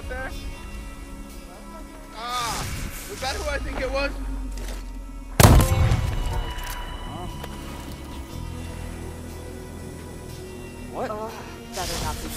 out there? Ah! Was that who I think it was? What? Oh, better not be.